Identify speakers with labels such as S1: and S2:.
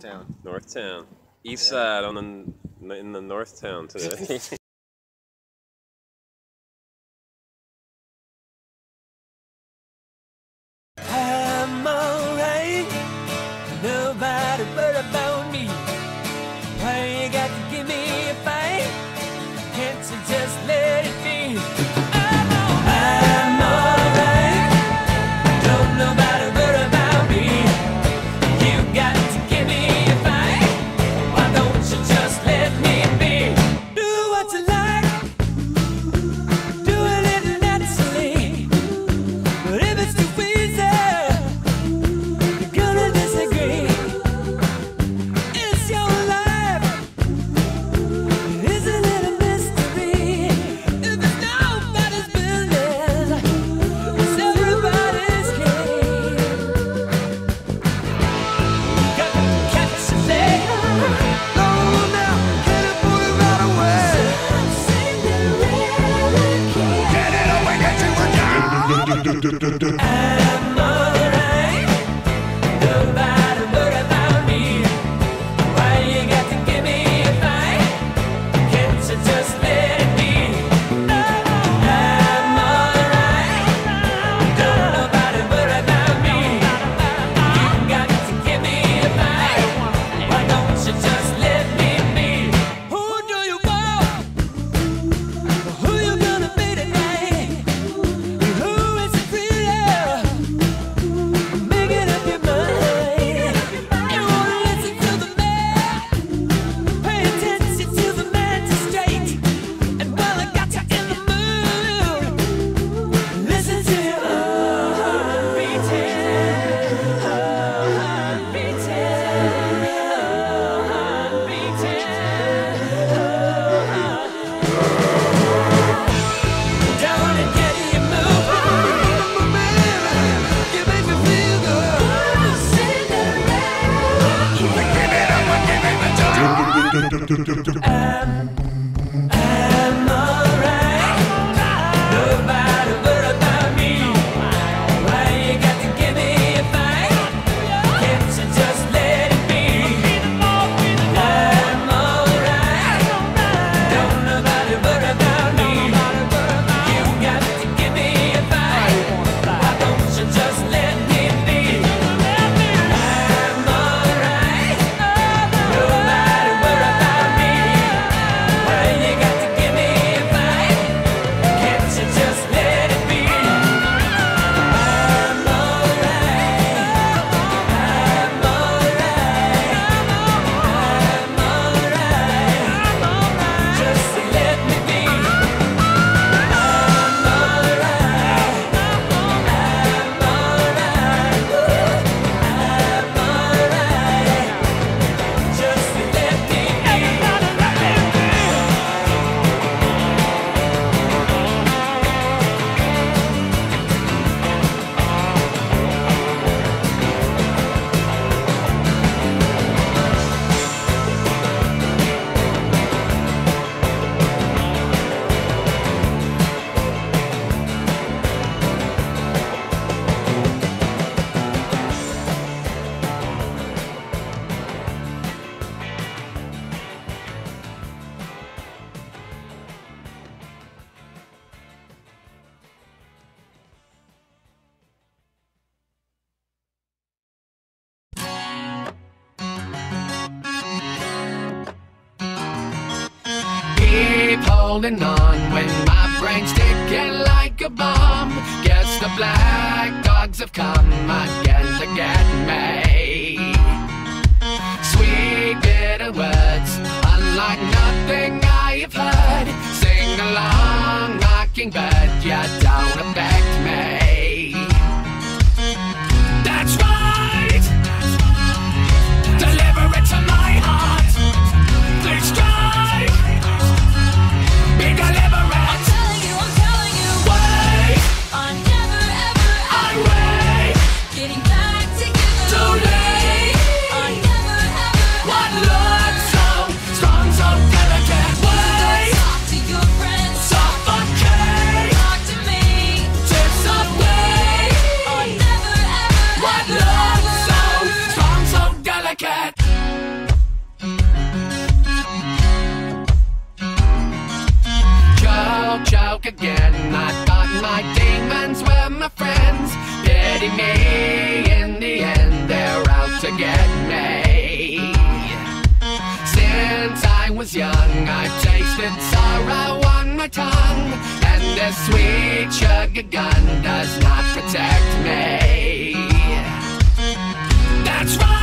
S1: Northtown.
S2: North Town. East yeah. side on the in the Northtown today.
S3: and And.
S4: keep holding on when my brain's ticking like a bomb. Guess the black dogs have come again to get me. Sweet bitter words, unlike. my
S5: demons were my friends.
S4: Pity
S5: me in the
S4: end, they're
S5: out
S3: to get me. Since I was young, I've tasted sorrow on my tongue, and this sweet sugar gun does not protect me. That's right.